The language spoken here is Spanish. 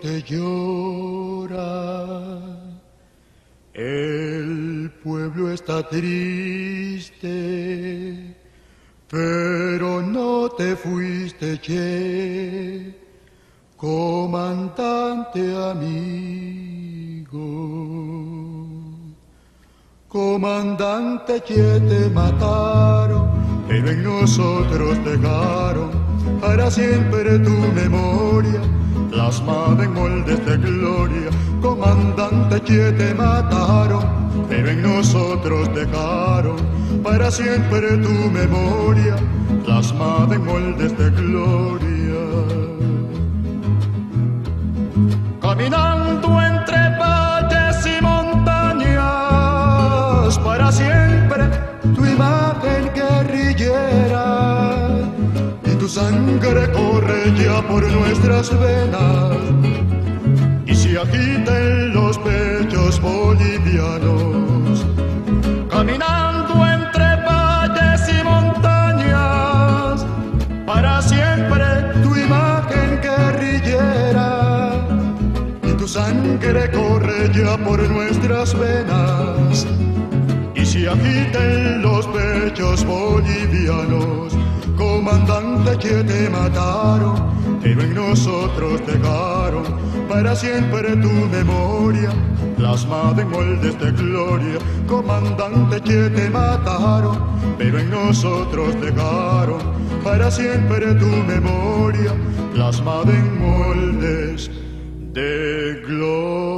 te llora, el pueblo está triste, pero no te fuiste, che, comandante amigo. Comandante, che, te mataron, pero en nosotros dejaron para siempre tu memoria plasmada en moldes de gloria, comandante que te mataron, pero en nosotros dejaron para siempre tu memoria, plasmada en moldes de gloria. Caminando entre valles y montañas, para siempre tu imagen tu sangre corre ya por nuestras venas. Y se agita en los pechos bolivianos, caminando entre valles y montañas, para siempre tu imagen guerrillera. Y tu sangre corre ya por nuestras venas. Y se agita en los pechos bolivianos comandante que te mataron, pero en nosotros dejaron para siempre tu memoria, plasmada en moldes de gloria, comandante que te mataron, pero en nosotros dejaron para siempre tu memoria, plasmada en moldes de gloria.